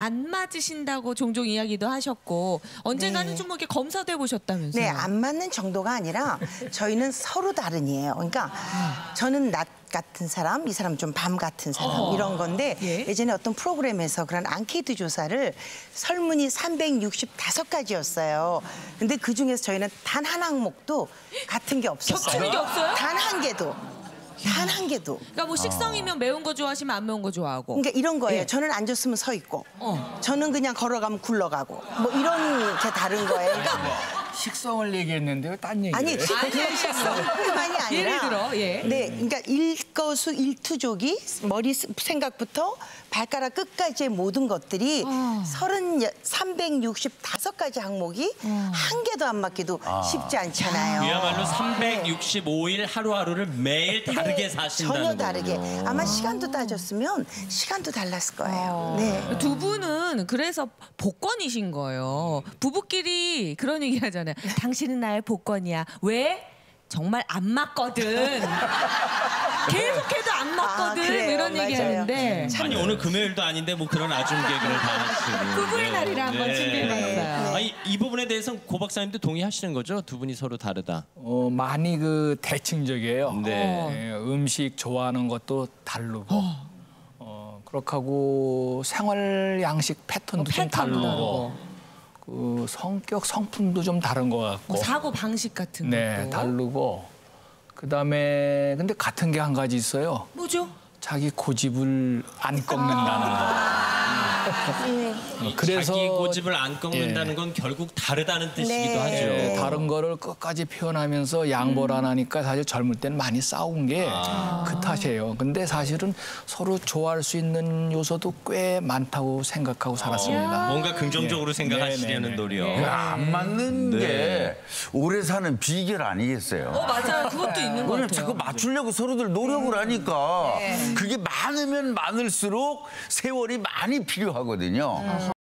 안 맞으신다고 종종 이야기도 하셨고 언젠가는 네. 좀 이렇게 검사도 해보셨다면서요? 네, 안 맞는 정도가 아니라 저희는 서로 다른이에요. 그러니까 저는 낮 같은 사람, 이 사람 좀 밤 같은 사람 이런 건데 예. 예전에 어떤 프로그램에서 그런 앙케이트 조사를 설문이 365가지였어요. 근데 그 중에서 저희는 단 한 항목도 같은 게 없었어요. 겹치는 게 없어요? 단 한 개도. 단 한 개도. 그러니까 뭐 식성이면 매운 거 좋아하시면 안 매운 거 좋아하고 그러니까 이런 거예요. 예. 저는 앉았으면 서 있고, 어. 저는 그냥 걸어가면 굴러가고, 뭐 이런 게 다른 거예요. 그러니까 식성을 얘기했는데 왜딴 얘기를 아니? 그런 식성뿐만이 아니라 예를 들어, 예. 네 그러니까 일거수 일투족이 머리 스- 생각부터 발가락 끝까지의 모든 것들이 어. 서른 365가지 항목이 한 개도 안 맞기도 쉽지 않잖아요. 그야말로 365일 하루하루를 매일 다르게 네, 사신다는 전혀 다르게 거군요. 아마 시간도 따졌으면 시간도 달랐을 거예요. 네. 두 분은 그래서 복권이신 거예요. 부부끼리 그런 얘기 하잖아요. 당신은 나의 복권이야. 왜? 정말 안 맞거든. 계속해도 안 맞거든. 아, 그래요. 이런 얘기 맞아요. 하는데 아니 오늘 금요일도 아닌데 뭐 그런 아줌 개그를 다 하시는 부부의 날이라 한번 준비해봤어요. 아니 이 부분에 대해서는 고 박사님도 동의하시는 거죠? 두 분이 서로 다르다. 어, 많이 그 대칭적이에요. 네. 예, 음식 좋아하는 것도 다르고 어, 그렇게 하고 생활 양식 패턴도 좀 패턴도 다르고. 그 성격 성품도 좀 다른 것 같고 뭐 사고 방식 같은 네 것도. 다르고 그다음에 근데 같은 게 한 가지 있어요. 뭐죠? 자기 고집을 안 꺾는다는 거. 어, 그래서 자기 고집을 안 꺾는다는 예. 건 결국 다르다는 뜻이기도 네. 하죠. 예, 다른 거를 끝까지 표현하면서 양보를 안 하니까 사실 젊을 때는 많이 싸운 게그 탓이에요. 근데 사실은 서로 좋아할 수 있는 요소도 꽤 많다고 생각하고 살았습니다. 뭔가 긍정적으로 네. 생각하시려는 네, 네, 노력. 네. 안 맞는 네. 게 오래 사는 비결 아니겠어요? 어 맞아요. 그것도 있는 같아요. 자꾸 맞추려고 서로들 노력을 하니까 그게 많으면 많을수록 세월이 많이 필요하거든요.